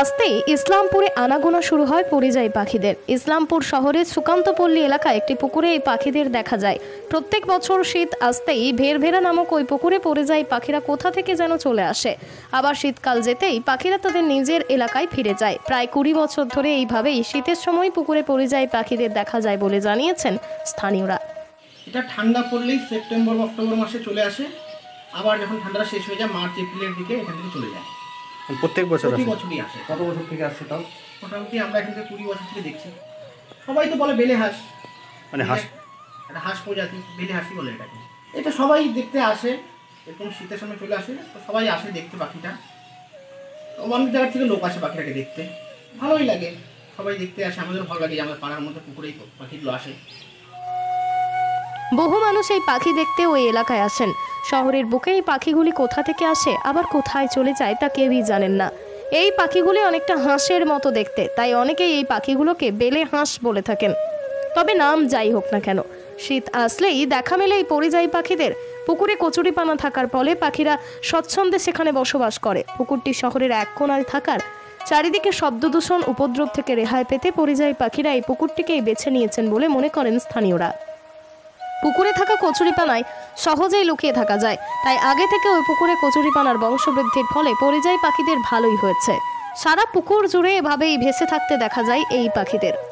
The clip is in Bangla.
আসতেই ইসলামপুরে আনাগোনা শুরু হয় পরিযায়ী পাখিদের। ইসলামপুর শহরের সুকান্তপল্লী এলাকায় একটি পুকুরে এই পাখিদের দেখা যায়। প্রত্যেক বছর শীত আসতেই ভেরভেরা নামক ওই পুকুরে পরিযায়ী পাখিরা কোথা থেকে যেন চলে আসে। আবার শীতকাল যেতেই পাখিরা তাদের নিজের এলাকায় ফিরে যায়। প্রায় কুড়ি বছর ধরে এইভাবেই শীতের সময় পুকুরে পরিযায়ী পাখিদের দেখা যায় বলে জানিয়েছেন স্থানীয়রা। এটা ঠান্ডা পড়লেই সেপ্টেম্বর অক্টোবর মাসে চলে আসে। আবার যখন ঠান্ডাটা শেষ হয়ে যায়, মার্চ, এপ্রিলের দিকে এখান থেকে চলে যায়। প্রত্যেক বছর প্রতি আসে। বছরই আসে। কত বছর থেকে আসছে তাও? মোটামুটি আমরা এখান থেকে কুড়ি বছর থেকে দেখছি। সবাই তো বলে বেলে হাঁস। মানে হাঁস? একটা হাঁস প্রজাতি বেলে হাঁসই বলে এটাকে। এটা সবাই দেখতে আসে এরকম শীতের সময় চলে আসে তো সবাই আসে দেখতে পাখিটা। তো অনেক জায়গা থেকে লোক আসে পাখিটাকে দেখতে। ভালোই লাগে। সবাই দেখতে আসে। আমাদের ভালো লাগে যে আমাদের পাড়ার মধ্যে পুকুরেই পাখিগুলো আসে। বহু মানুষ এই পাখি দেখতে ওই এলাকায় আসেন। শহরের বুকে এই পাখিগুলি কোথা থেকে আসে, আবার কোথায় চলে যায় তা কেউই জানেন না। এই পাখিগুলি অনেকটা হাঁসের মতো দেখতে, তাই অনেকেই এই পাখিগুলোকে বেলে হাঁস বলে থাকেন। তবে নাম যাই হোক না কেন, শীত আসলেই দেখা মেলে এই পরিযায়ী পাখিদের। পুকুরে কচুরিপানা থাকার ফলে পাখিরা স্বচ্ছন্দে সেখানে বসবাস করে। পুকুরটি শহরের এক কোণায় থাকার চারিদিকে শব্দ দূষণ, উপদ্রব থেকে রেহাই পেতে পরিযায়ী পাখিরা এই পুকুরটিকেই বেছে নিয়েছেন বলে মনে করেন স্থানীয়রা। পুকুরে থাকা কচুরিপানায় সহজেই লুকিয়ে থাকা যায়। তাই আগে থেকে ওই পুকুরে কচুরিপানার বংশবৃদ্ধির ফলে পরিযায়ী পাখিদের ভালোই হয়েছে। সারা পুকুর জুড়ে এভাবেই ভেসে থাকতে দেখা যায় এই পাখিদের।